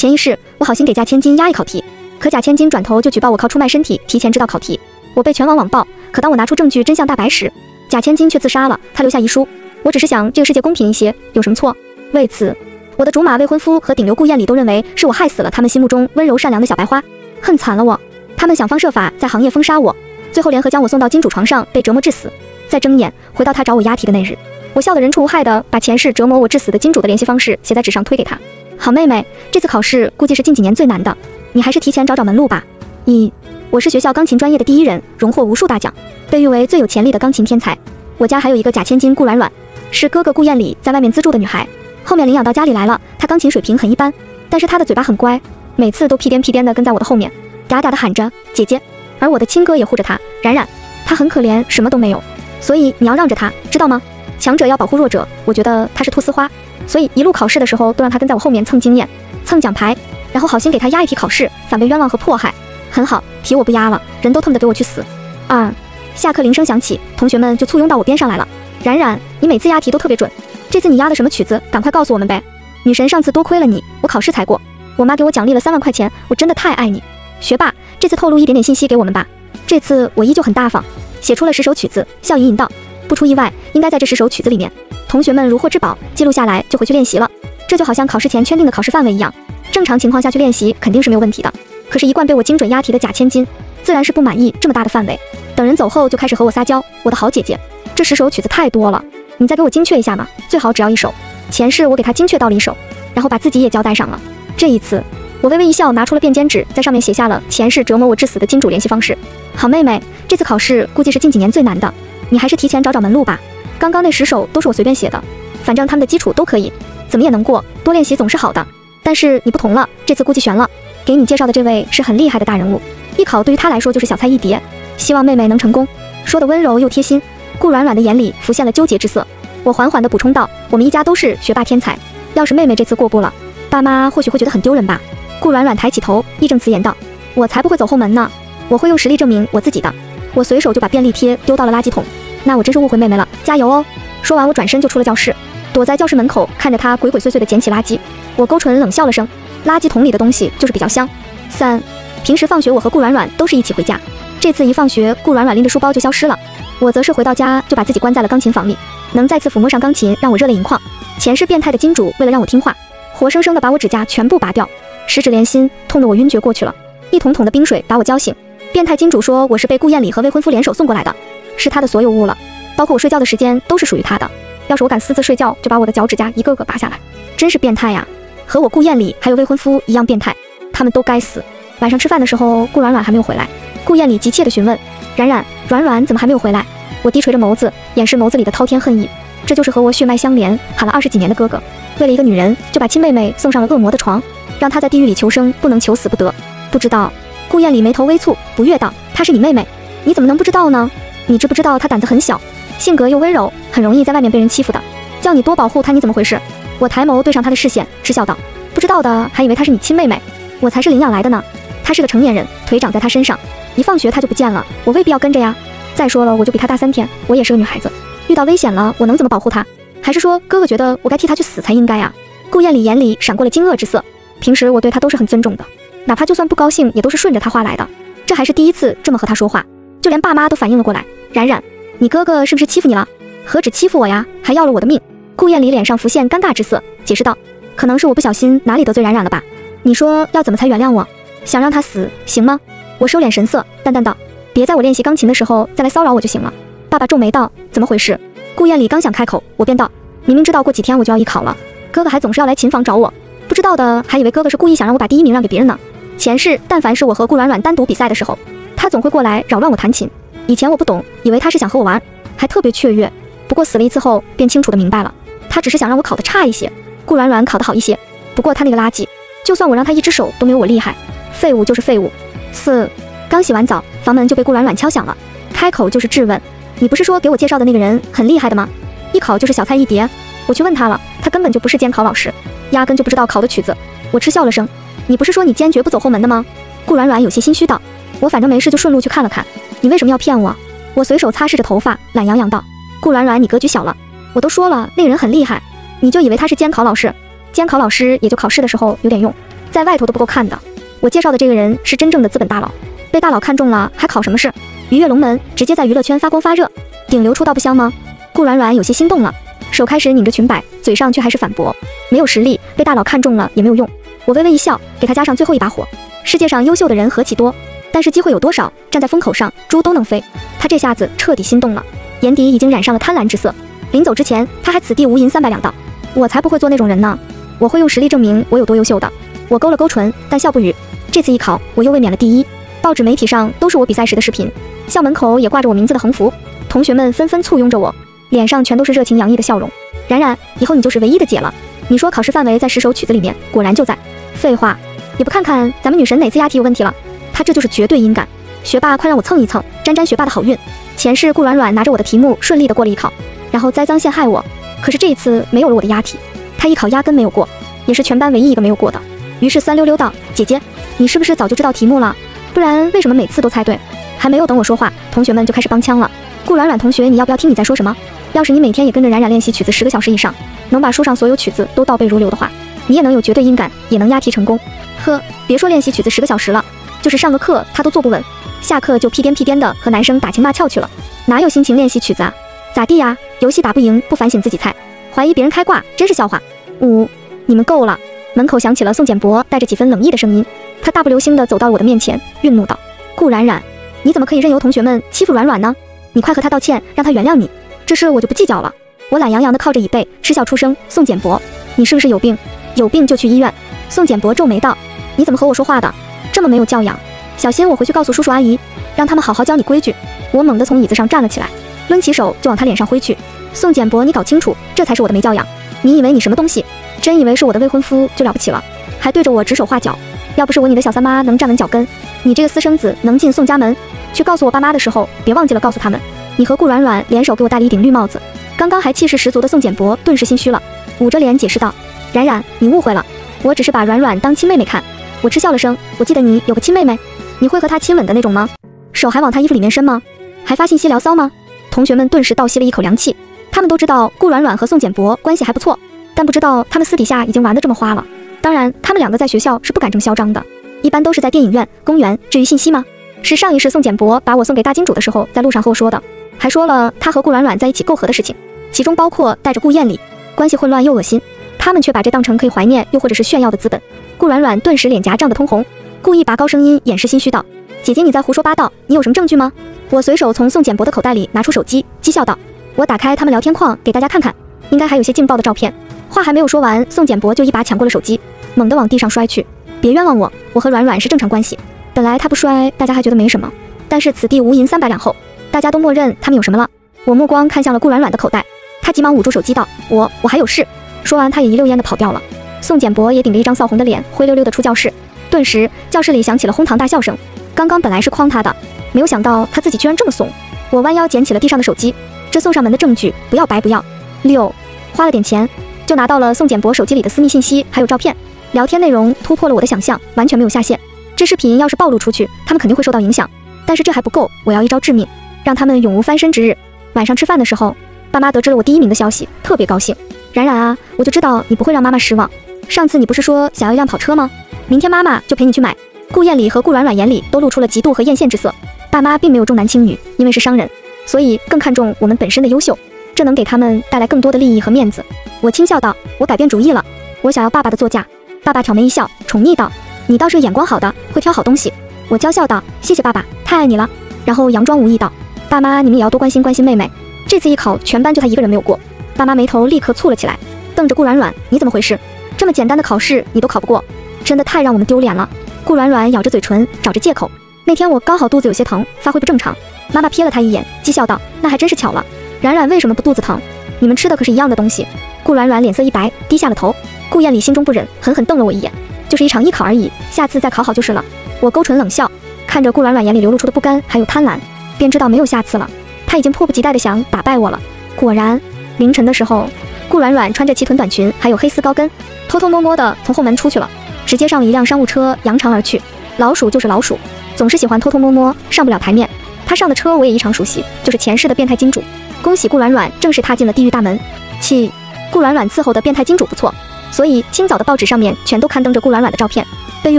前一世我好心给贾千金压一考题，可贾千金转头就举报我靠出卖身体提前知道考题，我被全网网暴。可当我拿出证据真相大白时，贾千金却自杀了，她留下遗书。我只是想这个世界公平一些，有什么错？为此，我的竹马未婚夫和顶流顾艳丽都认为是我害死了他们心目中温柔善良的小白花，恨惨了我。他们想方设法在行业封杀我，最后联合将我送到金主床上被折磨致死。再睁眼回到他找我押题的那日，我笑得人畜无害的把前世折磨我致死的金主的联系方式写在纸上推给他。好妹妹，这次考试估计是近几年最难的，你还是提前找找门路吧。一，我是学校钢琴专业的第一人，荣获无数大奖，被誉为最有潜力的钢琴天才。我家还有一个假千金顾软软，是哥哥顾艳丽在外面资助的女孩，后面领养到家里来了。她钢琴水平很一般，但是她的嘴巴很乖，每次都屁颠屁颠的跟在我的后面，嗲嗲的喊着姐姐。而我的亲哥也护着她，冉冉，她很可怜，什么都没有，所以你要让着她，知道吗？强者要保护弱者，我觉得她是菟丝花。所以一路考试的时候，都让他跟在我后面蹭经验、蹭奖牌，然后好心给他压一题考试，反被冤枉和迫害。很好，题我不压了，人都恨不得给我去死。二，下课铃声响起，同学们就簇拥到我边上来了。冉冉，你每次押题都特别准，这次你押的什么曲子？赶快告诉我们呗。女神上次多亏了你，我考试才过。我妈给我奖励了三万块钱，我真的太爱你。学霸，这次透露一点点信息给我们吧。这次我依旧很大方，写出了十首曲子。笑吟吟道，不出意外，应该在这十首曲子里面。同学们如获至宝，记录下来就回去练习了。这就好像考试前圈定的考试范围一样，正常情况下去练习肯定是没有问题的。可是，一贯被我精准押题的假千金，自然是不满意这么大的范围。等人走后，就开始和我撒娇。我的好姐姐，这十首曲子太多了，你再给我精确一下嘛，最好只要一首。前世我给他精确到了一首，然后把自己也交代上了。这一次，我微微一笑，拿出了便笺纸，在上面写下了前世折磨我致死的金主联系方式。好妹妹，这次考试估计是近几年最难的，你还是提前找找门路吧。刚刚那十首都是我随便写的，反正他们的基础都可以，怎么也能过。多练习总是好的。但是你不同了，这次估计悬了。给你介绍的这位是很厉害的大人物，艺考对于他来说就是小菜一碟。希望妹妹能成功。说的温柔又贴心，顾软软的眼里浮现了纠结之色。我缓缓地补充道：“我们一家都是学霸天才，要是妹妹这次过不了，爸妈或许会觉得很丢人吧。”顾软软抬起头，义正辞严道：“我才不会走后门呢，我会用实力证明我自己的。”我随手就把便利贴丢到了垃圾桶。那我真是误会妹妹了，加油哦！说完，我转身就出了教室，躲在教室门口，看着她鬼鬼祟祟地捡起垃圾。我勾唇冷笑了声，垃圾桶里的东西就是比较香。三，平时放学我和顾软软都是一起回家，这次一放学，顾软软拎着书包就消失了，我则是回到家就把自己关在了钢琴房里，能再次抚摸上钢琴让我热泪盈眶。前世变态的金主为了让我听话，活生生的把我指甲全部拔掉，十指连心，痛得我晕厥过去了。一桶桶的冰水把我浇醒。变态金主说我是被顾艳丽和未婚夫联手送过来的。是他的所有物了，包括我睡觉的时间都是属于他的。要是我敢私自睡觉，就把我的脚趾甲一个个拔下来。真是变态呀，和我顾艳丽还有未婚夫一样变态，他们都该死。晚上吃饭的时候，顾软软还没有回来，顾艳丽急切地询问：“冉冉，软软怎么还没有回来？”我低垂着眸子，掩饰眸子里的滔天恨意。这就是和我血脉相连、喊了二十几年的哥哥，为了一个女人就把亲妹妹送上了恶魔的床，让她在地狱里求生，不能求死不得。不知道？顾艳丽眉头微蹙，不悦道：“她是你妹妹，你怎么能不知道呢？”你知不知道她胆子很小，性格又温柔，很容易在外面被人欺负的。叫你多保护她，你怎么回事？我抬眸对上他的视线，嗤笑道：“不知道的还以为她是你亲妹妹，我才是领养来的呢。她是个成年人，腿长在她身上，一放学她就不见了，我未必要跟着呀。再说了，我就比她大三天，我也是个女孩子，遇到危险了，我能怎么保护她？还是说哥哥觉得我该替她去死才应该呀？”顾艳丽眼里闪过了惊愕之色。平时我对她都是很尊重的，哪怕就算不高兴，也都是顺着他话来的。这还是第一次这么和他说话，就连爸妈都反应了过来。冉冉，你哥哥是不是欺负你了？何止欺负我呀，还要了我的命！顾艳丽脸上浮现尴尬之色，解释道：“可能是我不小心哪里得罪冉冉了吧？你说要怎么才原谅我？想让他死行吗？”我收敛神色，淡淡道：“别在我练习钢琴的时候再来骚扰我就行了。”爸爸皱眉道：“怎么回事？”顾艳丽刚想开口，我便道：“明明知道过几天我就要艺考了，哥哥还总是要来琴房找我，不知道的还以为哥哥是故意想让我把第一名让给别人呢。前世但凡是我和顾软软单独比赛的时候，他总会过来扰乱我弹琴。”以前我不懂，以为他是想和我玩，还特别雀跃。不过死了一次后，便清楚的明白了，他只是想让我考得差一些，顾软软考得好一些。不过他那个垃圾，就算我让他一只手都没有我厉害，废物就是废物。四，刚洗完澡，房门就被顾软软敲响了，开口就是质问：“你不是说给我介绍的那个人很厉害的吗？一考就是小菜一碟。”我去问他了，他根本就不是监考老师，压根就不知道考的曲子。我嗤笑了声：“你不是说你坚决不走后门的吗？”顾软软有些心虚道：“我反正没事，就顺路去看了看。”你为什么要骗我？我随手擦拭着头发，懒洋洋道：“顾软软，你格局小了。我都说了，那个人很厉害，你就以为他是监考老师？监考老师也就考试的时候有点用，在外头都不够看的。我介绍的这个人是真正的资本大佬，被大佬看中了还考什么试？鱼跃龙门，直接在娱乐圈发光发热，顶流出道不香吗？顾软软有些心动了，手开始拧着裙摆，嘴上却还是反驳：没有实力，被大佬看中了也没有用。我微微一笑，给他加上最后一把火。世界上优秀的人何其多，但是机会有多少？站在风口上，猪都能飞。他这下子彻底心动了，眼底已经染上了贪婪之色。临走之前，他还此地无银三百两道：“我才不会做那种人呢，我会用实力证明我有多优秀的。”我勾了勾唇，但笑不语。这次艺考，我又卫冕了第一，报纸媒体上都是我比赛时的视频，校门口也挂着我名字的横幅，同学们纷纷簇拥着我，脸上全都是热情洋溢的笑容。冉冉，以后你就是唯一的姐了。你说考试范围在十首曲子里面，果然就在。废话，也不看看咱们女神哪次押题有问题了？她这就是绝对音感。学霸，快让我蹭一蹭，沾沾学霸的好运。前世顾软软拿着我的题目顺利的过了艺考，然后栽赃陷害我。可是这一次没有了我的押题，他艺考压根没有过，也是全班唯一一个没有过的。于是酸溜溜道：“姐姐，你是不是早就知道题目了？不然为什么每次都猜对？”还没有等我说话，同学们就开始帮腔了。顾软软同学，你要不要听你在说什么？要是你每天也跟着冉冉练习曲子十个小时以上，能把书上所有曲子都倒背如流的话，你也能有绝对音感，也能押题成功。呵，别说练习曲子十个小时了，就是上个课他都坐不稳。下课就屁颠屁颠的和男生打情骂俏去了，哪有心情练习曲子啊？咋地呀？游戏打不赢不反省自己菜，怀疑别人开挂，真是笑话。五，你们够了！门口响起了宋简博带着几分冷意的声音，他大步流星的走到我的面前，愠怒道：“顾冉冉，你怎么可以任由同学们欺负软软呢？你快和他道歉，让他原谅你。这事我就不计较了。”我懒洋洋地靠着椅背，嗤笑出声：“宋简博，你是不是有病？有病就去医院。”宋简博皱眉道：“你怎么和我说话的？这么没有教养。”小心，我回去告诉叔叔阿姨，让他们好好教你规矩。我猛地从椅子上站了起来，抡起手就往他脸上挥去。宋简博，你搞清楚，这才是我的没教养。你以为你什么东西？真以为是我的未婚夫就了不起了？还对着我指手画脚。要不是我你的小三妈能站稳脚跟，你这个私生子能进宋家门？去告诉我爸妈的时候，别忘记了告诉他们，你和顾软软联手给我戴了一顶绿帽子。刚刚还气势十足的宋简博顿时心虚了，捂着脸解释道：“冉冉，你误会了，我只是把软软当亲妹妹看。”我嗤笑了声，我记得你有个亲妹妹。你会和她亲吻的那种吗？手还往她衣服里面伸吗？还发信息聊骚吗？同学们顿时倒吸了一口凉气。他们都知道顾软软和宋简博关系还不错，但不知道他们私底下已经玩得这么花了。当然，他们两个在学校是不敢这么嚣张的，一般都是在电影院、公园。至于信息吗？是上一世宋简博把我送给大金主的时候，在路上和我说的，还说了他和顾软软在一起媾和的事情，其中包括带着顾艳丽，关系混乱又恶心。他们却把这当成可以怀念又或者是炫耀的资本。顾软软顿时脸颊涨得通红。故意拔高声音掩饰心虚道：“姐姐，你在胡说八道，你有什么证据吗？”我随手从宋简博的口袋里拿出手机，讥笑道：“我打开他们聊天框给大家看看，应该还有些劲爆的照片。”话还没有说完，宋简博就一把抢过了手机，猛地往地上摔去。别冤枉我，我和软软是正常关系。本来他不摔，大家还觉得没什么，但是此地无银三百两后，大家都默认他们有什么了。我目光看向了顾软软的口袋，他急忙捂住手机道：“我我还有事。”说完，他也一溜烟的跑掉了。宋简博也顶着一张臊红的脸，灰溜溜的出教室。顿时，教室里响起了哄堂大笑声。刚刚本来是诓他的，没有想到他自己居然这么怂。我弯腰捡起了地上的手机，这送上门的证据不要白不要。六，花了点钱就拿到了宋简博手机里的私密信息，还有照片，聊天内容突破了我的想象，完全没有下线。这视频要是暴露出去，他们肯定会受到影响。但是这还不够，我要一招致命，让他们永无翻身之日。晚上吃饭的时候，爸妈得知了我第一名的消息，特别高兴。冉冉啊，我就知道你不会让妈妈失望。上次你不是说想要一辆跑车吗？明天妈妈就陪你去买。顾艳丽和顾软软眼里都露出了嫉妒和艳羡之色。爸妈并没有重男轻女，因为是商人，所以更看重我们本身的优秀，这能给他们带来更多的利益和面子。我轻笑道：“我改变主意了，我想要爸爸的座驾。”爸爸挑眉一笑，宠溺道：“你倒是眼光好的，会挑好东西。”我娇笑道：“谢谢爸爸，太爱你了。”然后佯装无意道：“爸妈，你们也要多关心关心妹妹。这次艺考全班就她一个人没有过。”爸妈眉头立刻蹙了起来，瞪着顾软软：“你怎么回事？这么简单的考试你都考不过？”真的太让我们丢脸了。顾软软咬着嘴唇，找着借口。那天我刚好肚子有些疼，发挥不正常。妈妈瞥了她一眼，讥笑道：“那还真是巧了。冉冉为什么不肚子疼？你们吃的可是一样的东西。”顾软软脸色一白，低下了头。顾艳丽心中不忍，狠狠瞪了我一眼。就是一场艺考而已，下次再考好就是了。我勾唇冷笑，看着顾软软眼里流露出的不甘还有贪婪，便知道没有下次了。他已经迫不及待的想打败我了。果然，凌晨的时候，顾软软穿着齐臀短裙，还有黑丝高跟，偷偷摸摸的从后门出去了。直接上了一辆商务车，扬长而去。老鼠就是老鼠，总是喜欢偷偷摸摸，上不了台面。他上的车我也异常熟悉，就是前世的变态金主。恭喜顾软软正式踏进了地狱大门。气，顾软软伺候的变态金主不错，所以清早的报纸上面全都刊登着顾软软的照片，被誉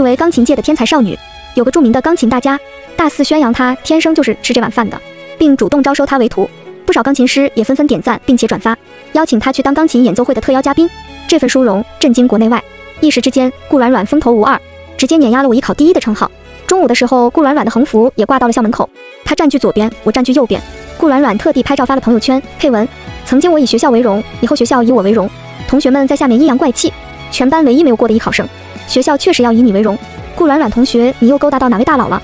为钢琴界的天才少女。有个著名的钢琴大家大肆宣扬她天生就是吃这碗饭的，并主动招收她为徒。不少钢琴师也纷纷点赞并且转发，邀请她去当钢琴演奏会的特邀嘉宾。这份殊荣震惊国内外，一时之间顾软软风头无二，直接碾压了我艺考第一的称号。中午的时候，顾软软的横幅也挂到了校门口，她占据左边，我占据右边。顾软软特地拍照发了朋友圈，配文：曾经我以学校为荣，以后学校以我为荣。同学们在下面阴阳怪气，全班唯一没有过的艺考生，学校确实要以你为荣。顾软软同学，你又勾搭到哪位大佬了？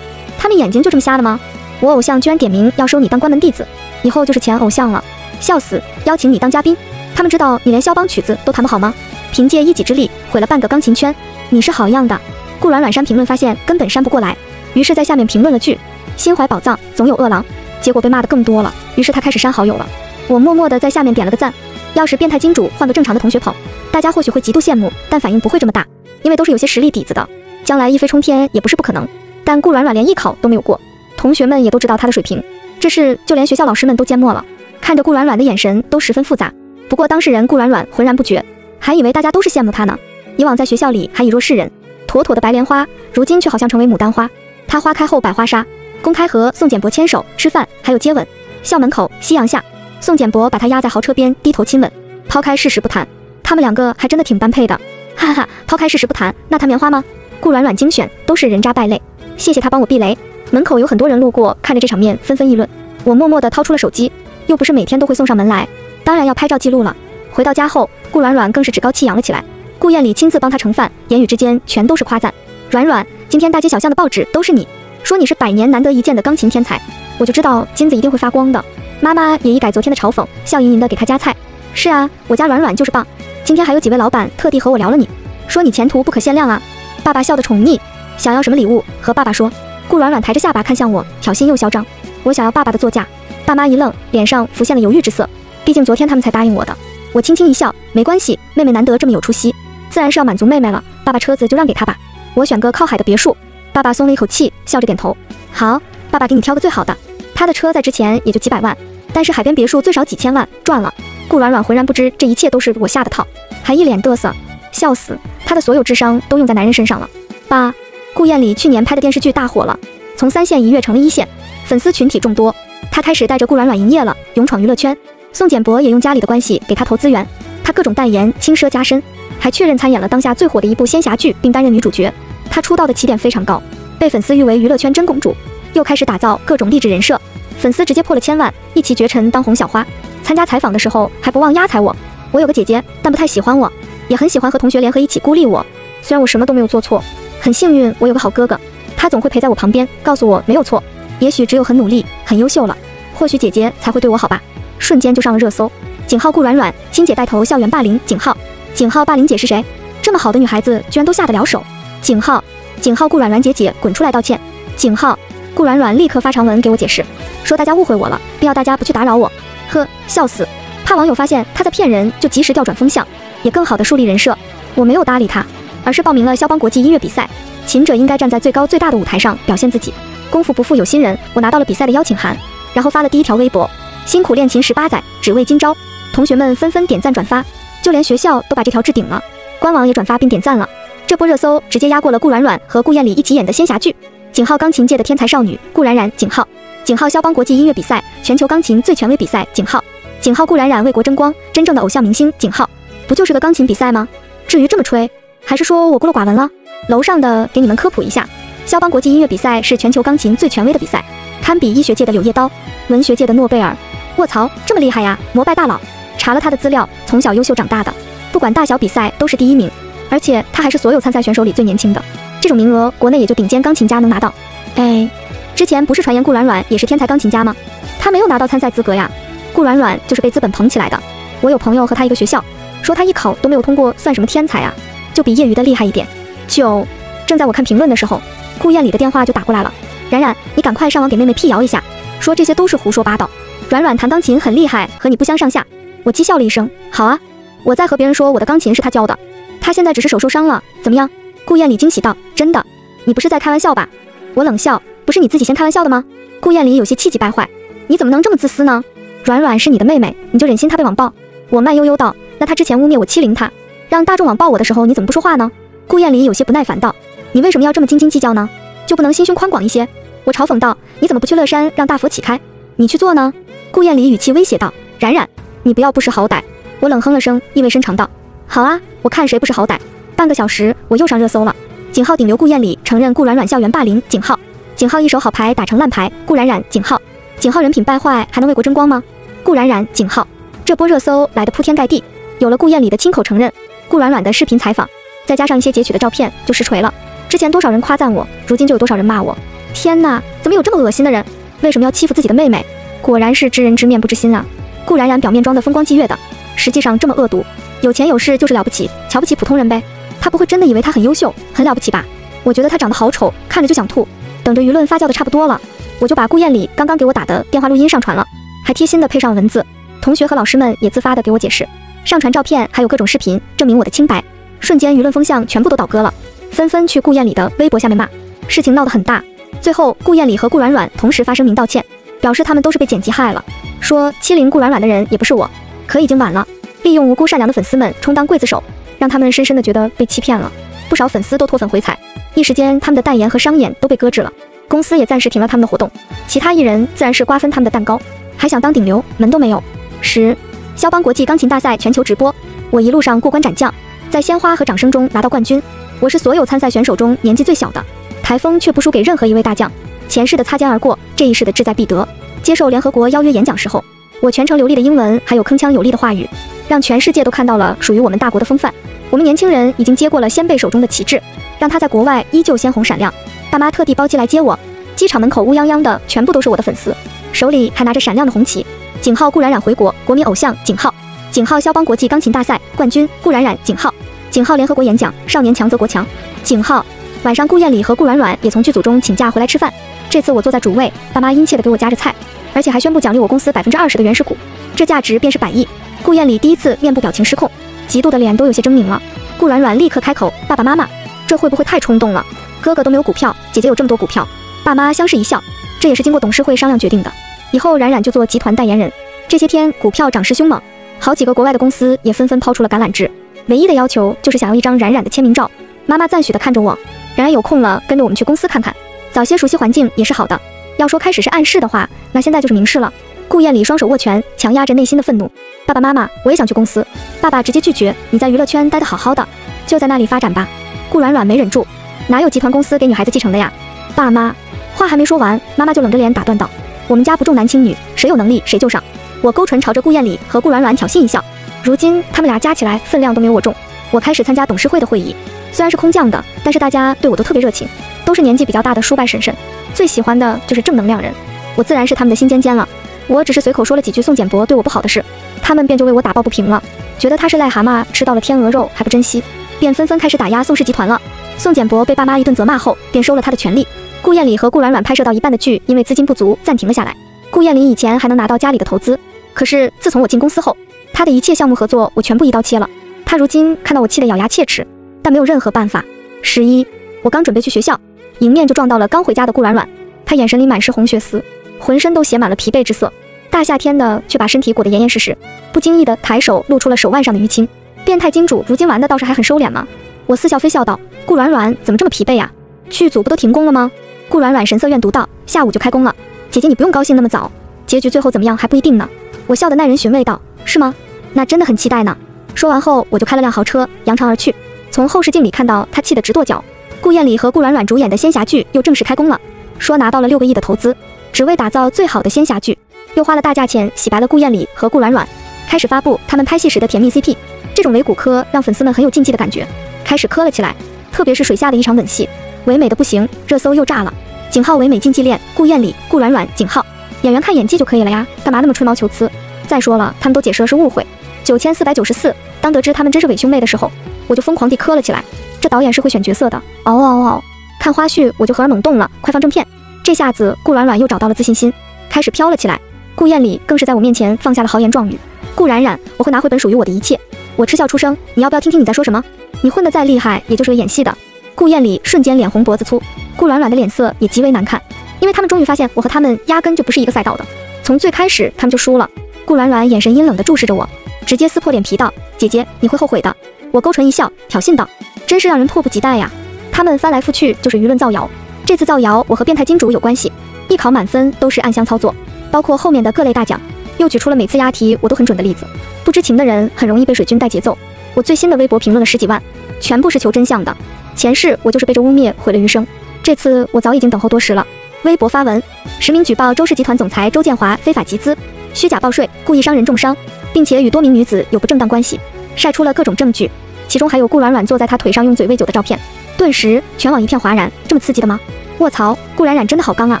他们眼睛就这么瞎的吗？我偶像居然点名要收你当关门弟子，以后就是前偶像了，笑死！邀请你当嘉宾，他们知道你连肖邦曲子都弹不好吗？凭借一己之力毁了半个钢琴圈，你是好样的！顾软软删评论发现根本删不过来，于是在下面评论了句：心怀宝藏总有恶狼，结果被骂的更多了，于是他开始删好友了。我默默的在下面点了个赞。要是变态金主换个正常的同学捧，大家或许会极度羡慕，但反应不会这么大，因为都是有些实力底子的，将来一飞冲天也不是不可能。但顾软软连艺考都没有过，同学们也都知道她的水平，这事就连学校老师们都缄默了，看着顾软软的眼神都十分复杂。不过当事人顾软软浑然不觉，还以为大家都是羡慕她呢。以往在学校里还以弱示人，妥妥的白莲花，如今却好像成为牡丹花。她花开后百花杀，公开和宋简博牵手吃饭，还有接吻。校门口夕阳下。宋简博把她压在豪车边，低头亲吻。抛开事实不谈，他们两个还真的挺般配的，哈哈。抛开事实不谈，那谈棉花吗？顾软软精选都是人渣败类，谢谢他帮我避雷。门口有很多人路过，看着这场面纷纷议论。我默默地掏出了手机，又不是每天都会送上门来，当然要拍照记录了。回到家后，顾软软更是趾高气扬了起来。顾艳丽亲自帮她盛饭，言语之间全都是夸赞。软软，今天大街小巷的报纸都是你，说你是百年难得一见的钢琴天才，我就知道金子一定会发光的。妈妈也一改昨天的嘲讽，笑盈盈地给他夹菜。是啊，我家软软就是棒。今天还有几位老板特地和我聊了你，说你前途不可限量啊。爸爸笑得宠溺，想要什么礼物和爸爸说。顾软软抬着下巴看向我，挑衅又嚣张。我想要爸爸的座驾。爸妈一愣，脸上浮现了犹豫之色。毕竟昨天他们才答应我的。我轻轻一笑，没关系，妹妹难得这么有出息，自然是要满足妹妹了。爸爸车子就让给他吧，我选个靠海的别墅。爸爸松了一口气，笑着点头。好，爸爸给你挑个最好的。他的车在之前也就几百万，但是海边别墅最少几千万，赚了。顾软软浑然不知这一切都是我下的套，还一脸嘚瑟，笑死！他的所有智商都用在男人身上了。爸，顾艳丽去年拍的电视剧大火了，从三线一跃成了一线，粉丝群体众多。他开始带着顾软软营业了，勇闯娱乐圈。宋简博也用家里的关系给他投资源，他各种代言，轻奢加身，还确认参演了当下最火的一部仙侠剧，并担任女主角。他出道的起点非常高，被粉丝誉为娱乐圈真公主。又开始打造各种励志人设，粉丝直接破了千万，一骑绝尘当红小花。参加采访的时候还不忘压踩我。我有个姐姐，但不太喜欢我，也很喜欢和同学联合一起孤立我。虽然我什么都没有做错，很幸运我有个好哥哥，他总会陪在我旁边，告诉我没有错。也许只有很努力、很优秀了，或许姐姐才会对我好吧。瞬间就上了热搜。井号顾软软，亲姐带头校园霸凌。井号，井号霸凌姐是谁？这么好的女孩子居然都下得了手。井号，井号顾软软姐姐滚出来道歉。井号。顾软软立刻发长文给我解释，说大家误会我了，并要大家不去打扰我。呵，笑死！怕网友发现他在骗人，就及时调转风向，也更好的树立人设。我没有搭理他，而是报名了肖邦国际音乐比赛。琴者应该站在最高最大的舞台上表现自己，功夫不负有心人。我拿到了比赛的邀请函，然后发了第一条微博：辛苦练琴十八载，只为今朝。同学们纷纷点赞转发，就连学校都把这条置顶了，官网也转发并点赞了。这波热搜直接压过了顾软软和顾艳丽一起演的仙侠剧。景浩钢琴界的天才少女顾冉冉，景浩，景浩肖邦国际音乐比赛全球钢琴最权威比赛，景浩，景浩顾冉冉为国争光，真正的偶像明星，景浩，不就是个钢琴比赛吗？至于这么吹，还是说我孤陋寡闻了？楼上的给你们科普一下，肖邦国际音乐比赛是全球钢琴最权威的比赛，堪比医学界的柳叶刀，文学界的诺贝尔。卧槽，这么厉害呀！膜拜大佬，查了他的资料，从小优秀长大的，不管大小比赛都是第一名，而且他还是所有参赛选手里最年轻的。这种名额，国内也就顶尖钢琴家能拿到。哎，之前不是传言顾软软也是天才钢琴家吗？他没有拿到参赛资格呀。顾软软就是被资本捧起来的。我有朋友和他一个学校，说他艺考都没有通过，算什么天才啊？就比业余的厉害一点。就正在我看评论的时候，顾艳里的电话就打过来了。冉冉，你赶快上网给妹妹辟谣一下，说这些都是胡说八道。软软弹钢琴很厉害，和你不相上下。我讥笑了一声，好啊，我再和别人说我的钢琴是他教的。他现在只是手受伤了，怎么样？顾艳里惊喜道：“真的，你不是在开玩笑吧？”我冷笑：“不是你自己先开玩笑的吗？”顾艳里有些气急败坏：“你怎么能这么自私呢？软软是你的妹妹，你就忍心她被网暴？”我慢悠悠道：“那她之前污蔑我欺凌她，让大众网爆我的时候，你怎么不说话呢？顾燕离有些不耐烦道：“你为什么要这么斤斤计较呢？就不能心胸宽广一些？”我嘲讽道：“你怎么不去乐山让大佛起开？你去做呢？”顾燕离语气威胁道：“冉冉，你不要不识好歹。”我冷哼了声，意味深长道：“好啊，我看谁不识好歹。”半个小时，我又上热搜了。井号顶流顾燕里承认顾软软校园霸凌，井号，井号一手好牌打成烂牌，顾冉冉，井号，井号人品败坏还能为国争光吗？顾冉冉，井号，这波热搜来的铺天盖地，有了顾燕里的亲口承认，顾软软的视频采访，再加上一些截取的照片，就实锤了。之前多少人夸赞我，如今就有多少人骂我。天哪，怎么有这么恶心的人？为什么要欺负自己的妹妹？果然是知人知面不知心啊！顾冉冉表面装的风光霁月的，实际上这么恶毒。有钱有势就是了不起，瞧不起普通人呗。他不会真的以为他很优秀、很了不起吧？我觉得他长得好丑，看着就想吐。等着舆论发酵的差不多了，我就把顾燕里刚刚给我打的电话录音上传了，还贴心的配上文字。同学和老师们也自发的给我解释，上传照片还有各种视频证明我的清白。瞬间舆论风向全部都倒戈了，纷纷去顾燕里的微博下面骂。事情闹得很大，最后顾燕里和顾软软同时发声明道歉，表示他们都是被剪辑害了，说欺凌顾软软的人也不是我。可已经晚了，利用无辜善良的粉丝们充当刽子手。让他们深深的觉得被欺骗了，不少粉丝都脱粉回踩，一时间他们的代言和商演都被搁置了，公司也暂时停了他们的活动。其他艺人自然是瓜分他们的蛋糕，还想当顶流门都没有。十，肖邦国际钢琴大赛全球直播，我一路上过关斩将，在鲜花和掌声中拿到冠军。我是所有参赛选手中年纪最小的，台风却不输给任何一位大将，前世的擦肩而过，这一世的志在必得。接受联合国邀约演讲时候，我全程流利的英文，还有铿锵有力的话语。让全世界都看到了属于我们大国的风范。我们年轻人已经接过了先辈手中的旗帜，让他在国外依旧鲜红闪亮。爸妈特地包机来接我，机场门口乌泱泱的全部都是我的粉丝，手里还拿着闪亮的红旗。景浩顾冉冉回国，国民偶像景浩。景浩肖邦国际钢琴大赛冠军顾冉冉。景浩。景浩联合国演讲，少年强则国强。景浩。晚上顾燕礼和顾软软也从剧组中请假回来吃饭，这次我坐在主位，爸妈殷切的给我夹着菜，而且还宣布奖励我公司百分之二十的原始股，这价值便是百亿。顾燕礼第一次面部表情失控，嫉妒的脸都有些狰狞了。顾软软立刻开口：“爸爸妈妈，这会不会太冲动了？哥哥都没有股票，姐姐有这么多股票。”爸妈相视一笑，这也是经过董事会商量决定的。以后冉冉就做集团代言人。这些天股票涨势凶猛，好几个国外的公司也纷纷抛出了橄榄枝，唯一的要求就是想要一张冉冉的签名照。妈妈赞许的看着我：“冉冉有空了，跟着我们去公司看看，早些熟悉环境也是好的。要说开始是暗示的话，那现在就是明示了。”顾燕里双手握拳，强压着内心的愤怒。爸爸妈妈，我也想去公司。爸爸直接拒绝。你在娱乐圈待得好好的，就在那里发展吧。顾软软没忍住，哪有集团公司给女孩子继承的呀？爸妈，话还没说完，妈妈就冷着脸打断道：“我们家不重男轻女，谁有能力谁就上。”我勾唇朝着顾燕里和顾软软挑衅一笑。如今他们俩加起来分量都没有我重。我开始参加董事会的会议，虽然是空降的，但是大家对我都特别热情，都是年纪比较大的叔伯婶婶，最喜欢的就是正能量人。我自然是他们的心尖尖了。我只是随口说了几句宋简博对我不好的事，他们便就为我打抱不平了，觉得他是癞蛤蟆吃到了天鹅肉还不珍惜，便纷纷开始打压宋氏集团了。宋简博被爸妈一顿责骂后，便收了他的权利。顾燕里和顾软软拍摄到一半的剧，因为资金不足暂停了下来。顾燕里以前还能拿到家里的投资，可是自从我进公司后，他的一切项目合作我全部一刀切了。他如今看到我气得咬牙切齿，但没有任何办法。十一，我刚准备去学校，迎面就撞到了刚回家的顾软软，他眼神里满是红血丝。浑身都写满了疲惫之色，大夏天的却把身体裹得严严实实，不经意的抬手露出了手腕上的淤青。变态金主如今玩的倒是还很收敛吗。我似笑非笑道：“顾软软怎么这么疲惫呀？剧组不都停工了吗？”顾软软神色怨毒道：“下午就开工了，姐姐你不用高兴那么早，结局最后怎么样还不一定呢。”我笑得耐人寻味道：“是吗？那真的很期待呢。”说完后我就开了辆豪车扬长而去。从后视镜里看到他气得直跺脚。顾燕礼和顾软软主演的仙侠剧又正式开工了，说拿到了六个亿的投资。只为打造最好的仙侠剧，又花了大价钱洗白了顾燕礼和顾软软，开始发布他们拍戏时的甜蜜 CP。这种伪骨科让粉丝们很有禁忌的感觉，开始磕了起来。特别是水下的一场吻戏，唯美的不行，热搜又炸了。景浩唯美禁忌恋，顾燕里、顾软软，景浩演员看演技就可以了呀，干嘛那么吹毛求疵？再说了，他们都解释了是误会。九千四百九十四，当得知他们真是伪兄妹的时候，我就疯狂地磕了起来。这导演是会选角色的，嗷嗷嗷！看花絮我就荷尔蒙动了，快放正片。这下子顾软软又找到了自信心，开始飘了起来。顾燕里更是在我面前放下了豪言壮语：“顾冉冉，我会拿回本属于我的一切。”我嗤笑出声：“你要不要听听你在说什么？你混得再厉害，也就是个演戏的。”顾燕里瞬间脸红脖子粗，顾软软的脸色也极为难看，因为他们终于发现我和他们压根就不是一个赛道的。从最开始他们就输了。顾软软眼神阴冷地注视着我，直接撕破脸皮道：“姐姐，你会后悔的。”我勾唇一笑，挑衅道：“真是让人迫不及待呀！”他们翻来覆去就是舆论造谣，这次造谣我和变态金主有关系，艺考满分都是暗箱操作，包括后面的各类大奖，又举出了每次押题我都很准的例子。不知情的人很容易被水军带节奏。我最新的微博评论了十几万，全部是求真相的。前世我就是被这污蔑毁了余生，这次我早已经等候多时了。微博发文，实名举报周氏集团总裁周建华非法集资、虚假报税、故意伤人重伤，并且与多名女子有不正当关系，晒出了各种证据，其中还有顾软软坐在他腿上用嘴喂酒的照片。顿时全网一片哗然，这么刺激的吗？卧槽，顾冉冉真的好刚啊，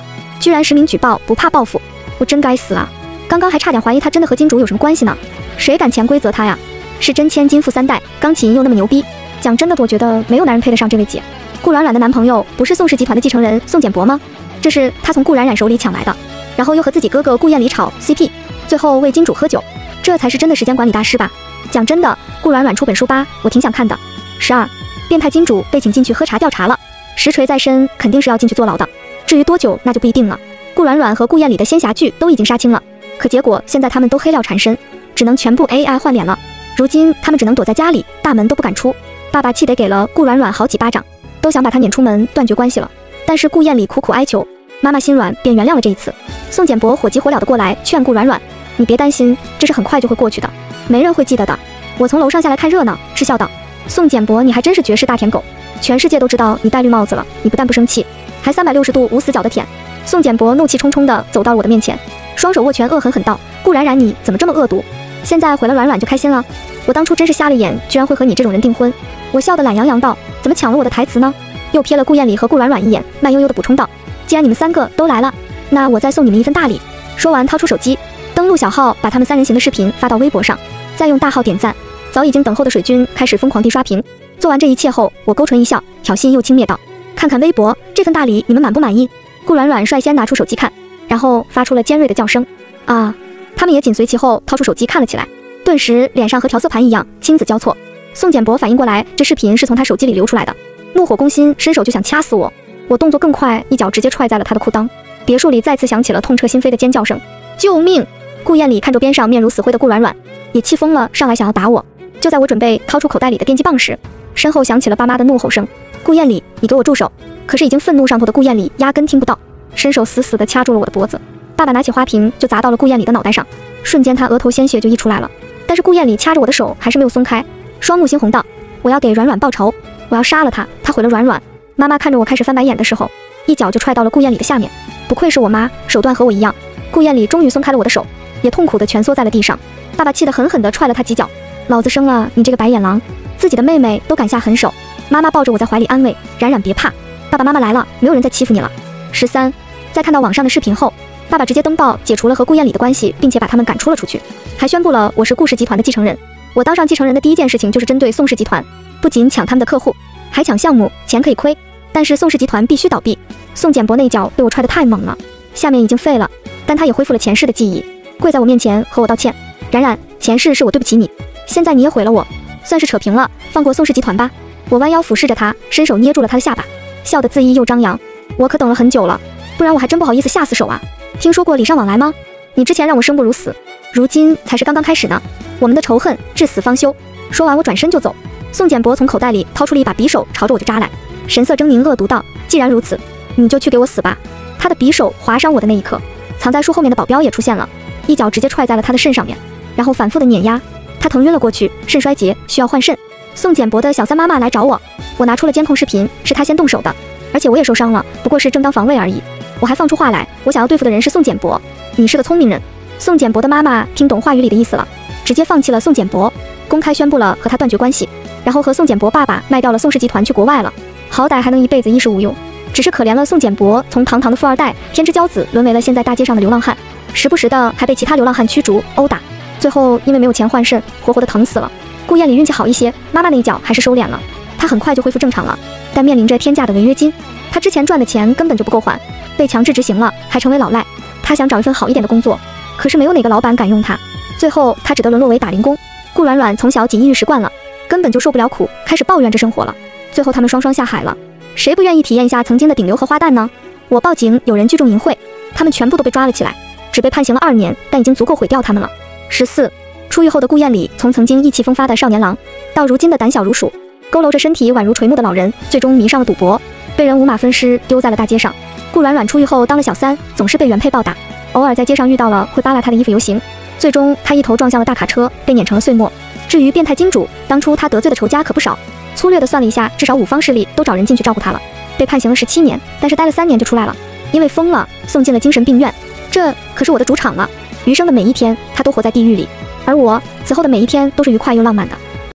居然实名举报不怕报复，我真该死啊！刚刚还差点怀疑他真的和金主有什么关系呢，谁敢潜规则他呀？是真千金富三代，钢琴又那么牛逼。讲真的，我觉得没有男人配得上这位姐。顾软软的男朋友不是宋氏集团的继承人宋简博吗？这是他从顾冉冉手里抢来的，然后又和自己哥哥顾燕离炒 CP，最后为金主喝酒，这才是真的时间管理大师吧？讲真的，顾软软出本书吧，我挺想看的。十二。变态金主被请进去喝茶调查了，实锤在身，肯定是要进去坐牢的。至于多久，那就不一定了。顾软软和顾燕里的仙侠剧都已经杀青了，可结果现在他们都黑料缠身，只能全部 AI 换脸了。如今他们只能躲在家里，大门都不敢出。爸爸气得给了顾软软好几巴掌，都想把他撵出门断绝关系了。但是顾燕里苦苦哀求，妈妈心软，便原谅了这一次。宋简博火急火燎的过来劝顾软软：“你别担心，这是很快就会过去的，没人会记得的。”我从楼上下来看热闹，嗤笑道。宋简博，你还真是绝世大舔狗，全世界都知道你戴绿帽子了，你不但不生气，还三百六十度无死角的舔。宋简博怒气冲冲地走到我的面前，双手握拳，恶狠狠道：“顾冉冉，你怎么这么恶毒？现在毁了软软就开心了？我当初真是瞎了眼，居然会和你这种人订婚。”我笑得懒洋洋道：“怎么抢了我的台词呢？”又瞥了顾燕里和顾软软一眼，慢悠悠地补充道：“既然你们三个都来了，那我再送你们一份大礼。”说完，掏出手机，登录小号，把他们三人行的视频发到微博上，再用大号点赞。早已经等候的水军开始疯狂地刷屏。做完这一切后，我勾唇一笑，挑衅又轻蔑道：“看看微博，这份大礼你们满不满意？”顾软软率先拿出手机看，然后发出了尖锐的叫声：“啊！”他们也紧随其后掏出手机看了起来，顿时脸上和调色盘一样青紫交错。宋简博反应过来，这视频是从他手机里流出来的，怒火攻心，伸手就想掐死我。我动作更快，一脚直接踹在了他的裤裆。别墅里再次响起了痛彻心扉的尖叫声：“救命！”顾燕里看着边上面如死灰的顾软软，也气疯了，上来想要打我。就在我准备掏出口袋里的电击棒时，身后响起了爸妈的怒吼声：“顾燕里，你给我住手！”可是已经愤怒上头的顾燕里压根听不到，伸手死死地掐住了我的脖子。爸爸拿起花瓶就砸到了顾燕里的脑袋上，瞬间他额头鲜血就溢出来了。但是顾燕里掐着我的手还是没有松开，双目猩红道：“我要给软软报仇，我要杀了他，他毁了软软。”妈妈看着我开始翻白眼的时候，一脚就踹到了顾燕里的下面。不愧是我妈，手段和我一样。顾燕里终于松开了我的手，也痛苦地蜷缩在了地上。爸爸气得狠狠地踹了他几脚。老子生了你这个白眼狼，自己的妹妹都敢下狠手。妈妈抱着我在怀里安慰：“冉冉别怕，爸爸妈妈来了，没有人再欺负你了。”十三，在看到网上的视频后，爸爸直接登报解除了和顾燕里的关系，并且把他们赶出了出去，还宣布了我是顾氏集团的继承人。我当上继承人的第一件事情就是针对宋氏集团，不仅抢他们的客户，还抢项目，钱可以亏，但是宋氏集团必须倒闭。宋简博那脚被我踹得太猛了，下面已经废了，但他也恢复了前世的记忆，跪在我面前和我道歉：“冉冉，前世是我对不起你。”现在你也毁了我，算是扯平了，放过宋氏集团吧。我弯腰俯视着他，伸手捏住了他的下巴，笑得恣意又张扬。我可等了很久了，不然我还真不好意思下死手啊。听说过礼尚往来吗？你之前让我生不如死，如今才是刚刚开始呢。我们的仇恨至死方休。说完，我转身就走。宋简博从口袋里掏出了一把匕首，朝着我就扎来，神色狰狞，恶毒道：“既然如此，你就去给我死吧。”他的匕首划伤我的那一刻，藏在树后面的保镖也出现了，一脚直接踹在了他的肾上面，然后反复的碾压。他疼晕了过去，肾衰竭，需要换肾。宋简博的小三妈妈来找我，我拿出了监控视频，是他先动手的，而且我也受伤了，不过是正当防卫而已。我还放出话来，我想要对付的人是宋简博，你是个聪明人。宋简博的妈妈听懂话语里的意思了，直接放弃了宋简博，公开宣布了和他断绝关系，然后和宋简博爸爸卖掉了宋氏集团去国外了，好歹还能一辈子衣食无忧。只是可怜了宋简博，从堂堂的富二代、天之骄子，沦为了现在大街上的流浪汉，时不时的还被其他流浪汉驱逐、殴打。最后因为没有钱换肾，活活的疼死了。顾燕里运气好一些，妈妈那一脚还是收敛了，她很快就恢复正常了。但面临着天价的违约金，她之前赚的钱根本就不够还，被强制执行了，还成为老赖。她想找一份好一点的工作，可是没有哪个老板敢用她。最后她只得沦落为打零工。顾软软从小锦衣玉食惯了，根本就受不了苦，开始抱怨着生活了。最后他们双双下海了。谁不愿意体验一下曾经的顶流和花旦呢？我报警，有人聚众淫秽，他们全部都被抓了起来，只被判刑了二年，但已经足够毁掉他们了。十四，出狱后的顾燕里，从曾经意气风发的少年郎，到如今的胆小如鼠，佝偻着身体宛如垂暮的老人，最终迷上了赌博，被人五马分尸丢在了大街上。顾软软出狱后当了小三，总是被原配暴打，偶尔在街上遇到了会扒拉他的衣服游行。最终他一头撞向了大卡车，被碾成了碎末。至于变态金主，当初他得罪的仇家可不少。粗略的算了一下，至少五方势力都找人进去照顾他了。被判刑了十七年，但是待了三年就出来了，因为疯了，送进了精神病院。这可是我的主场了，余生的每一天他都活在地狱里，而我此后的每一天都是愉快又浪漫的。